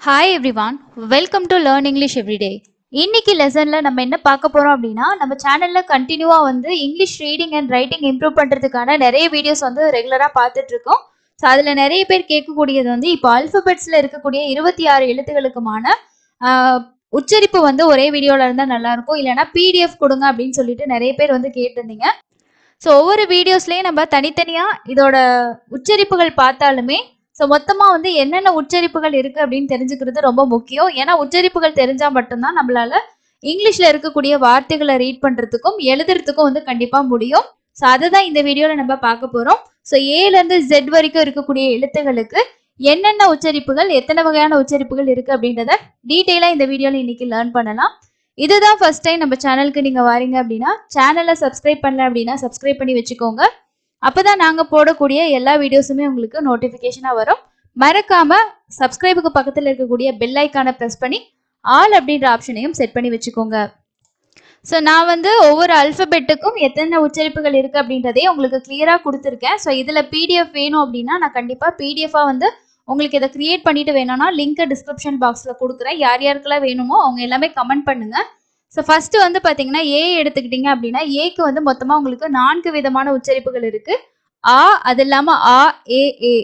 Hi everyone welcome to learn English everyday இன்னைக்கு லெசனில் நம்ம என்ன பார்க்க போகிறோம் அப்படின்னா நம்ம சேனலில் கண்டினியூவாக வந்து English reading and writing improve பண்ணுறதுக்கான நிறைய வீடியோஸ் வந்து ரெகுலராக பார்த்துட்ருக்கோம் ஸோ அதில் நிறைய பேர் கேட்கக்கூடியது வந்து இப்போ அல்ஃபபெட்ஸில் இருக்கக்கூடிய இருபத்தி ஆறு எழுத்துகளுக்குமான உச்சரிப்பு வந்து ஒரே வீடியோவில் இருந்தால் நல்லாயிருக்கும் இல்லைனா இல்லைன்னா பிடிஎஃப் கொடுங்க அப்படின்னு சொல்லிட்டு நிறைய பேர் வந்து கேட்டிருந்தீங்க. ஸோ ஒவ்வொரு வீடியோஸ்லேயும் நம்ம தனித்தனியாக இதோட உச்சரிப்புகள் பார்த்தாலுமே ஸோ மொத்தமாக வந்து என்னென்ன உச்சரிப்புகள் இருக்குது அப்படின்னு தெரிஞ்சுக்கிறது ரொம்ப முக்கியம். ஏன்னா உச்சரிப்புகள் தெரிஞ்சால் மட்டும்தான் நம்மளால இங்கிலீஷில் இருக்கக்கூடிய வார்த்தைகளை ரீட் பண்ணுறதுக்கும் எழுதுறதுக்கும் வந்து கண்டிப்பாக முடியும். ஸோ அதை தான் இந்த வீடியோவில் நம்ம பார்க்க போகிறோம் ஸோ ஏலேருந்து ஜெட் வரைக்கும் இருக்கக்கூடிய எழுத்துகளுக்கு என்னென்ன உச்சரிப்புகள் எத்தனை வகையான உச்சரிப்புகள் இருக்குது அப்படின்றத டீட்டெயிலாக இந்த வீடியோவில் இன்னைக்கு லேர்ன் பண்ணலாம். இதுதான் ஃபர்ஸ்ட் டைம் நம்ம சேனலுக்கு நீங்கள் வாரீங்க அப்படின்னா சேனலை சப்ஸ்கிரைப் பண்ணல அப்படின்னா சப்ஸ்கிரைப் பண்ணி வச்சுக்கோங்க. அப்போதான் நாங்கள் போடக்கூடிய எல்லா வீடியோஸுமே உங்களுக்கு நோட்டிஃபிகேஷனாக வரும். மறக்காம சப்ஸ்கிரைபுக்கு பக்கத்தில் இருக்கக்கூடிய பெல் ஐக்கானை ப்ரெஸ் பண்ணி ஆல் அப்படின்ற ஆப்ஷனையும் செட் பண்ணி வச்சுக்கோங்க. ஸோ நான் வந்து ஒவ்வொரு அல்ஃபபெட்டுக்கும் எத்தனை உச்சரிப்புகள் இருக்குது அப்படின்றதையும் உங்களுக்கு கிளியராக கொடுத்துருக்கேன். ஸோ இதில் பிடிஎஃப் வேணும் அப்படின்னா நான் கண்டிப்பாக பிடிஎஃபாக வந்து உங்களுக்கு இதை கிரியேட் பண்ணிட்டு வேணும்னா லிங்க் டிஸ்கிரிப்ஷன் பாக்ஸில் கொடுக்குறேன். யார் யாருக்கெல்லாம் வேணுமோ அவங்க எல்லாமே கமெண்ட் பண்ணுங்கள் ஸோ ஃபஸ்ட்டு வந்து பார்த்தீங்கன்னா ஏ எடுத்துக்கிட்டீங்க அப்படின்னா ஏக்கு வந்து மொத்தமாக உங்களுக்கு நான்கு விதமான உச்சரிப்புகள் இருக்குது ஆ அது இல்லாமல் ஆ ஏ ஏ.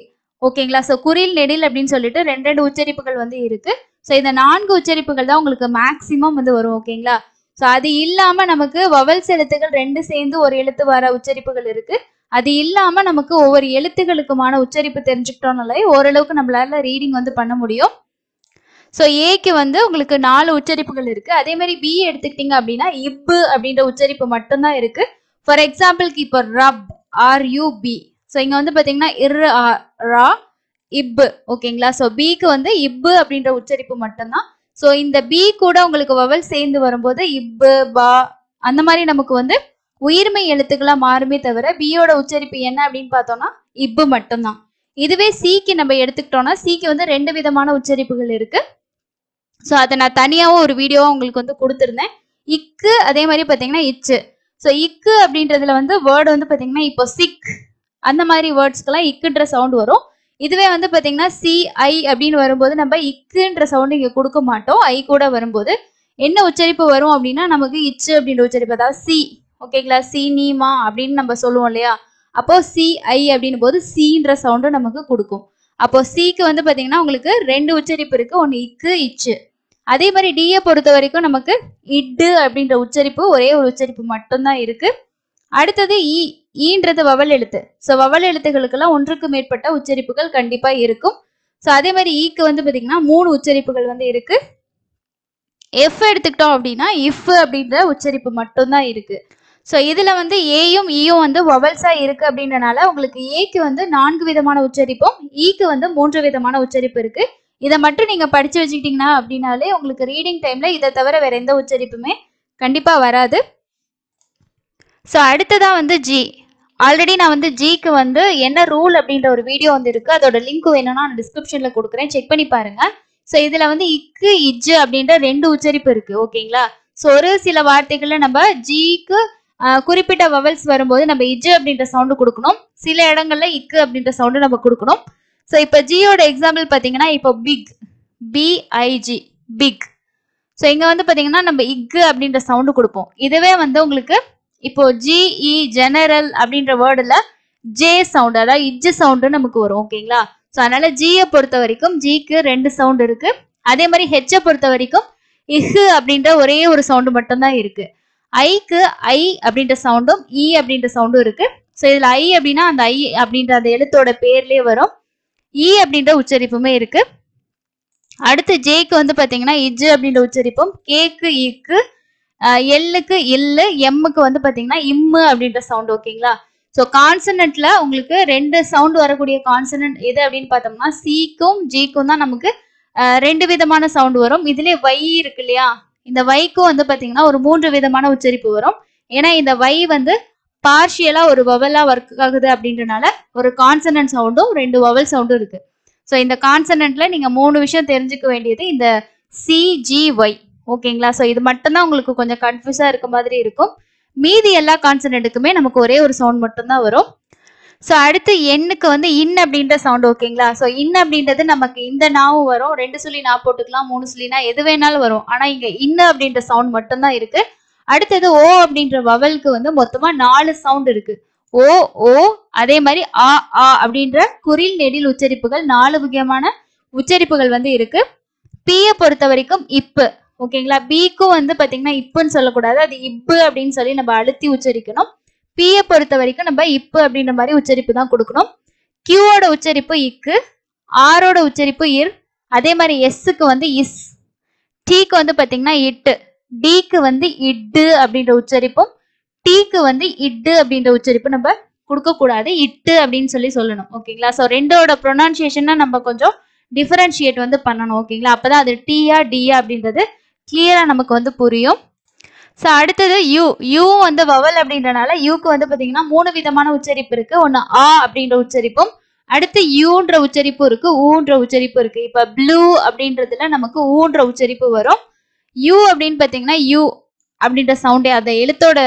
ஓகேங்களா ஸோ குறில் நெடில் அப்படின்னு சொல்லிட்டு ரெண்டு ரெண்டு உச்சரிப்புகள் வந்து இருக்கு. ஸோ இந்த நான்கு உச்சரிப்புகள் தான் உங்களுக்கு மேக்சிமம் வந்து வரும் ஓகேங்களா ஸோ அது இல்லாமல் நமக்கு வவல்ஸ் எழுத்துகள் ரெண்டு சேர்ந்து ஒரு எழுத்து வர உச்சரிப்புகள் இருக்கு. அது இல்லாமல் நமக்கு ஒவ்வொரு எழுத்துகளுக்குமான உச்சரிப்பு தெரிஞ்சுக்கிட்டோம்னாலே ஓரளவுக்கு நம்மளால ரீடிங் வந்து பண்ண முடியும். ஸோ ஏக்கு வந்து உங்களுக்கு நாலு உச்சரிப்புகள் இருக்கு. அதே மாதிரி பி எடுத்துக்கிட்டீங்க அப்படின்னா இப்பு அப்படின்ற உச்சரிப்பு மட்டும்தான் இருக்கு. ஃபார் எக்ஸாம்பிளுக்கு இப்போ rub R U B so இங்க வந்து பாத்தீங்கன்னா இர் ரா இப்பு ஓகேங்களா? ஸோ பிக்கு வந்து இப்பு அப்படின்ற உச்சரிப்பு மட்டும்தான். ஸோ இந்த பி கூட உங்களுக்கு வவல் சேர்ந்து வரும்போது இப்பு பா அந்த மாதிரி நமக்கு வந்து உயிர்மை எழுத்துக்களா மாறுமே தவிர பியோட உச்சரிப்பு என்ன அப்படின்னு பார்த்தோம்னா இப்பு மட்டும்தான். இதுவே சிக்கு நம்ம எடுத்துக்கிட்டோம்னா சிக்கு வந்து ரெண்டு விதமான உச்சரிப்புகள் இருக்கு. ஸோ அதை நான் தனியாகவும் ஒரு வீடியோவாக உங்களுக்கு வந்து கொடுத்துருந்தேன். இக்கு அதே மாதிரி பார்த்தீங்கன்னா இச்சு. ஸோ இக்கு அப்படின்றதுல வந்து வேர்டு வந்து பார்த்தீங்கன்னா இப்போ சிக் அந்த மாதிரி வேர்ட்ஸ்க்கெல்லாம் இக்குன்ற சவுண்ட் வரும். இதுவே வந்து பார்த்தீங்கன்னா சிஐ அப்படின்னு வரும்போது நம்ம இக்குன்ற சவுண்ட் இங்கே கொடுக்க மாட்டோம். ஐ கூட வரும்போது என்ன உச்சரிப்பு வரும் அப்படின்னா நமக்கு இச்சு அப்படின்ற உச்சரிப்பு. அதாவது சி ஓகேங்களா சி நீமா அப்படின்னு நம்ம சொல்லுவோம் இல்லையா? அப்போ சிஐ அப்படின் அப்படின்னும் போது சின்ற சவுண்டு நமக்கு கொடுக்கும். அப்போ சிக்கு வந்து பார்த்தீங்கன்னா உங்களுக்கு ரெண்டு உச்சரிப்பு இருக்கு. ஒன்று இக்கு இச்சு. அதே மாதிரி டிஏ பொறுத்த வரைக்கும் நமக்கு இட்டு அப்படின்ற உச்சரிப்பு ஒரே ஒரு உச்சரிப்பு மட்டும்தான் இருக்கு. அடுத்தது e, e இ ஈன்றது வவல் எழுத்து. ஸோ வவல் எழுத்துகளுக்கெல்லாம் ஒன்றுக்கு மேற்பட்ட உச்சரிப்புகள் கண்டிப்பா இருக்கும். ஸோ அதே மாதிரி e ஈக்கு வந்து பார்த்தீங்கன்னா மூணு உச்சரிப்புகள் வந்து இருக்கு. எஃப் எடுத்துக்கிட்டோம் அப்படின்னா இஃப் அப்படின்ற உச்சரிப்பு மட்டும்தான் இருக்கு. ஸோ இதில் வந்து ஏயும் ஈயும் வந்து வவல்ஸாக இருக்குது அப்படின்றனால உங்களுக்கு ஏக்கு வந்து நான்கு விதமான உச்சரிப்பும் ஈக்கு வந்து மூன்று விதமான உச்சரிப்பு இருக்குது இதை மட்டும் நீங்க படிச்சு வச்சுக்கிட்டீங்கன்னா அப்படின்னாலே உங்களுக்கு ரீடிங் டைம்ல இதை தவிர வேற எந்த உச்சரிப்புமே கண்டிப்பா வராது. ஸோ அடுத்ததாக வந்து ஜி ஆல்ரெடி நான் வந்து ஜிக்கு வந்து என்ன ரூல் அப்படின்ற ஒரு வீடியோ வந்து இருக்கு அதோட லிங்க் வேணும்னா நான் டிஸ்கிரிப்ஷன்ல கொடுக்குறேன். செக் பண்ணி பாருங்க. ஸோ இதுல வந்து இக்கு இஜ்ஜு அப்படின்ற ரெண்டு உச்சரிப்பு இருக்கு. ஓகேங்களா? ஸோ ஒரு சில வார்த்தைகள்ல நம்ம ஜிக்கு குறிப்பிட்ட வவல்ஸ் வரும்போது நம்ம இஜ்ஜு அப்படின்ற சவுண்டு கொடுக்கணும். சில இடங்கள்ல இக்கு அப்படின்ற சவுண்டு நம்ம கொடுக்கணும். ஸோ இப்போ ஜியோட எக்ஸாம்பிள் பார்த்தீங்கன்னா இப்போ பிக் பிஐஜி பிக் ஸோ இங்கே வந்து பார்த்தீங்கன்னா நம்ம இக்கு அப்படின்ற சவுண்டு கொடுப்போம். இதுவே வந்து உங்களுக்கு இப்போ ஜிஇ ஜெனரல் அப்படின்ற வேர்டில் ஜே சவுண்டு அதாவது இஜ்ஜு சவுண்டு நமக்கு வரும் ஓகேங்களா? ஸோ அதனால ஜியை பொறுத்த வரைக்கும் ஜிக்கு ரெண்டு சவுண்டு இருக்கு. அதே மாதிரி ஹெச்சை பொறுத்த வரைக்கும் இஹு அப்படின்ற ஒரே ஒரு சவுண்டு மட்டும்தான் இருக்கு. ஐக்கு ஐ அப்படின்ற சவுண்டும் இ e அப்படின்ற சவுண்டும் இருக்கு. ஸோ இதில் ஐ அப்படின்னா அந்த ஐ அப்படின்ற அந்த எழுத்தோட பேர்லேயே வரும். இ அப்படின்ற உச்சரிப்புமே இருக்கு. அடுத்து ஜேக்கு வந்து பாத்தீங்கன்னா இஜ் அப்படின்ற உச்சரிப்பும் கேக்கு இக்கு e எல்லுக்கு இல்லு எம்முக்கு வந்து பாத்தீங்கன்னா இம்மு அப்படின்ற சவுண்ட் ஓகேங்களா ஸோ கான்சனன்ட்ல உங்களுக்கு ரெண்டு சவுண்ட் வரக்கூடிய கான்சனன்ட் எது அப்படின்னு பார்த்தோம்னா சிக்கும் ஜிக்கும் தான் நமக்கு ரெண்டு விதமான சவுண்ட் வரும். இதுலேயே வை இருக்கு இல்லையா? இந்த வைக்கும் வந்து பாத்தீங்கன்னா ஒரு மூன்று விதமான உச்சரிப்பு வரும். ஏன்னா இந்த வை வந்து பார்ஷியலா ஒரு வவலா ஒர்க் ஆகுது அப்படின்றனால ஒரு கான்சனன்ட் சவுண்டும் ரெண்டு வவல் சவுண்டும் இருக்கு. ஸோ இந்த கான்சனன்ட்ல நீங்க மூணு விஷயம் தெரிஞ்சுக்க வேண்டியது இந்த சிஜிஒய் ஓகேங்களா ஸோ இது மட்டும்தான் உங்களுக்கு கொஞ்சம் கன்ஃபியூஸா இருக்க மாதிரி இருக்கும். மீதி எல்லா கான்சனன்ட்டுக்குமே நமக்கு ஒரே ஒரு சவுண்ட் மட்டும்தான் வரும். ஸோ அடுத்து எண்ணுக்கு வந்து இன் அப்படின்ற சவுண்ட் ஓகேங்களா ஸோ இன் அப்படின்றது நமக்கு இந்த நாவும் வரும். ரெண்டு சொல்லி நான் போட்டுக்கலாம் மூணு சொல்லினா எது வேணாலும் வரும். ஆனால் இங்கே இன்னு அப்படின்ற சவுண்ட் மட்டும்தான் இருக்குது அடுத்தது ஓ அப்படின்ற வவலுக்கு வந்து மொத்தமா நாலு சவுண்ட் இருக்கு. ஓ ஓ அதே மாதிரி ஆ ஆ அப்படின்ற குறில் நெடில் உச்சரிப்புகள் நாலு முக்கியமான உச்சரிப்புகள் வந்து இருக்கு. பிய பொறுத்த வரைக்கும் இப்பு. ஓகேங்களா? பிக்கும் வந்து பாத்தீங்கன்னா இப்புன்னு சொல்லக்கூடாது. அது இப்பு அப்படின்னு சொல்லி நம்ம அழுத்தி உச்சரிக்கணும். பிய பொறுத்த வரைக்கும் நம்ம இப்பு அப்படின்ற மாதிரி உச்சரிப்பு தான் கொடுக்கணும். கியூவோட உச்சரிப்பு இக்கு. ஆரோட உச்சரிப்பு இர். அதே மாதிரி எஸ்ஸுக்கு வந்து இஸ். டீக்கு வந்து பாத்தீங்கன்னா இட்டு. டிக்கு வந்து இட்டு அப்படின்ற உச்சரிப்பும் டீக்கு வந்து இட்டு அப்படின்ற உச்சரிப்பு நம்ம கொடுக்க கூடாது இட்டு அப்படின்னு சொல்லி சொல்லணும். ஓகேங்களா? ஸோ ரெண்டோட ப்ரொனன்சியேஷனை நம்ம கொஞ்சம் டிஃபரன்ஷியேட் வந்து பண்ணணும். ஓகேங்களா? அப்பதான் அது டீயா டியா அப்படின்றது கிளியரா நமக்கு வந்து புரியும். ஸோ அடுத்தது யூ யூ வந்து வவல் அப்படின்றனால யூக்கு வந்து பாத்தீங்கன்னா மூணு விதமான உச்சரிப்பு இருக்கு. ஒன்னு ஆ அப்படின்ற உச்சரிப்பும் அடுத்து யூன்ற உச்சரிப்பு இருக்கு ஊன்ற உச்சரிப்பு இருக்கு. இப்ப ப்ளூ அப்படின்றதுல நமக்கு ஊன்ற உச்சரிப்பு வரும். யூ அப்படின்னு பார்த்தீங்கன்னா யூ அப்படின்ற சவுண்டே அந்த எழுத்தோட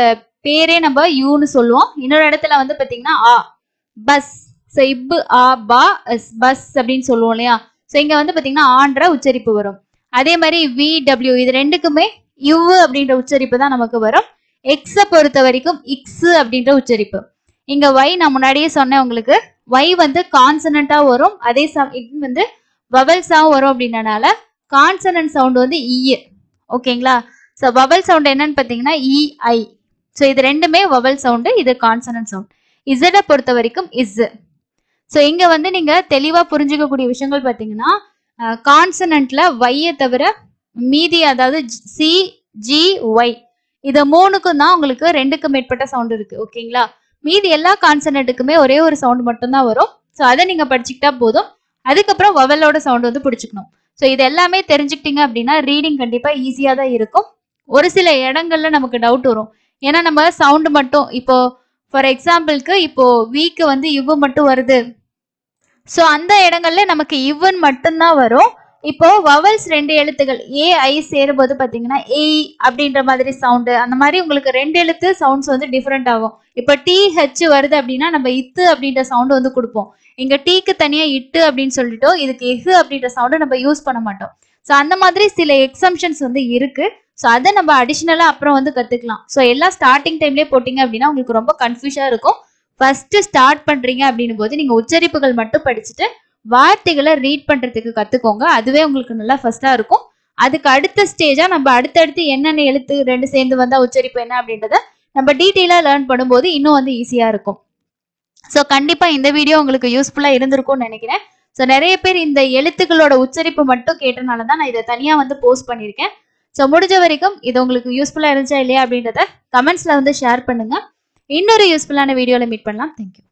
பேரே நம்ம யூன்னு சொல்லுவோம். இன்னொரு இடத்துல வந்து பார்த்தீங்கன்னா ஆ பஸ் ஸோ இப்பு ஆ பா எஸ் பஸ் அப்படின்னு சொல்லுவோம் இல்லையா? ஸோ இங்கே வந்து பார்த்தீங்கன்னா ஆன்ற உச்சரிப்பு வரும். அதே மாதிரி வி டபிள்யூ இது ரெண்டுக்குமே யூ அப்படின்ற உச்சரிப்பு தான் நமக்கு வரும். எக்ஸை பொறுத்த வரைக்கும் இக்ஸ் அப்படின்ற உச்சரிப்பு. இங்க ஒய் நான் முன்னாடியே சொன்னேன் உங்களுக்கு. ஒய் வந்து கான்சனண்டா வரும். அதே சம் இது வந்து வவல்ஸாவும் வரும் அப்படின்றனால கான்சனன்ட் சவுண்ட் வந்து இ ஓகேங்களா? ஸோ வவல் சவுண்ட் என்னன்னு பார்த்தீங்கன்னா e, இஐ ஸோ இது ரெண்டுமே வவல் சவுண்டு இது கான்சனன்ட் சவுண்ட் இசடை பொறுத்த வரைக்கும் இஸ் ஸோ இங்க வந்து நீங்க தெளிவா புரிஞ்சுக்கக்கூடிய விஷயங்கள் பார்த்தீங்கன்னா கான்சனன்ட்ல வையை தவிர மீதி அதாவது சி ஜி ஒய் இது மூணுக்கும் தான் உங்களுக்கு ரெண்டுக்கு மேற்பட்ட சவுண்ட் இருக்கு ஓகேங்களா? மீதி எல்லா கான்சனட்டுக்குமே ஒரே ஒரு சவுண்ட் மட்டும்தான் வரும். ஸோ அதை நீங்க படிச்சுக்கிட்டா போதும். அதுக்கப்புறம் வவலோட சவுண்ட் வந்து பிடிச்சிக்கணும். ஸோ இது எல்லாமே தெரிஞ்சுக்கிட்டீங்க அப்படின்னா ரீடிங் கண்டிப்பா ஈஸியா தான் இருக்கும். ஒரு சில இடங்கள்ல நமக்கு டவுட் வரும். ஏன்னா நம்ம சவுண்ட் மட்டும் இப்போ ஃபார் எக்ஸாம்பிளுக்கு இப்போ வீக்கு வந்து இவ்வு மட்டும் வருது. ஸோ அந்த இடங்கள்ல நமக்கு இவன் மட்டும்தான் வரும். இப்போ வவல்ஸ் ரெண்டு எழுத்துகள் ஏ ஐ சேரும்போது பாத்தீங்கன்னா ஏய் அப்படின்ற மாதிரி சவுண்டு அந்த மாதிரி உங்களுக்கு ரெண்டு எழுத்து சவுண்ட்ஸ் வந்து டிஃப்ரெண்ட் ஆகும். இப்போ டி ஹெச் வருது அப்படின்னா நம்ம இத்து அப்படின்ற சவுண்ட் வந்து கொடுப்போம். இங்க டீக்கு தனியா இட்டு அப்படின்னு சொல்லிட்டோம் இதுக்கு எஃகு அப்படின்ற சவுண்டை நம்ம யூஸ் பண்ண மாட்டோம். ஸோ அந்த மாதிரி சில எக்ஸம்ஷன்ஸ் வந்து இருக்கு. ஸோ அதை நம்ம அடிஷ்னலாக அப்புறம் வந்து கற்றுக்கலாம் ஸோ எல்லாம் ஸ்டார்டிங் டைம்லேயே போட்டிங்க அப்படின்னா உங்களுக்கு ரொம்ப கன்ஃபியூஷாக இருக்கும். ஃபர்ஸ்ட் ஸ்டார்ட் பண்ணுறீங்க அப்படின்னும் போது நீங்கள் உச்சரிப்புகள் மட்டும் படிச்சுட்டு வார்த்தைகளை ரீட் பண்ணுறதுக்கு கற்றுக்கோங்க அதுவே உங்களுக்கு நல்லா ஃபர்ஸ்ட்டாக இருக்கும். அதுக்கு அடுத்த ஸ்டேஜாக நம்ம அடுத்தடுத்து என்னென்ன எழுத்து ரெண்டு சேர்ந்து வந்தால் உச்சரிப்பு என்ன அப்படின்றத நம்ம டீட்டெயிலாக லேர்ன் பண்ணும்போது இன்னும் வந்து ஈஸியாக இருக்கும். ஸோ கண்டிப்பாக இந்த வீடியோ உங்களுக்கு யூஸ்ஃபுல்லாக இருந்திருக்கும்னு நினைக்கிறேன். ஸோ நிறைய பேர் இந்த எழுத்துக்களோட உச்சரிப்பு மட்டும் கேட்டனால தான் நான் இதை தனியாக வந்து போஸ்ட் பண்ணியிருக்கேன். ஸோ முடிஞ்ச வரைக்கும் இது உங்களுக்கு யூஸ்ஃபுல்லாக இருந்துச்சா இல்லையா அப்படின்றத கமெண்ட்ஸில் வந்து ஷேர் பண்ணுங்க. இன்னொரு யூஸ்ஃபுல்லான வீடியோவில் மீட் பண்ணலாம். தேங்க்யூ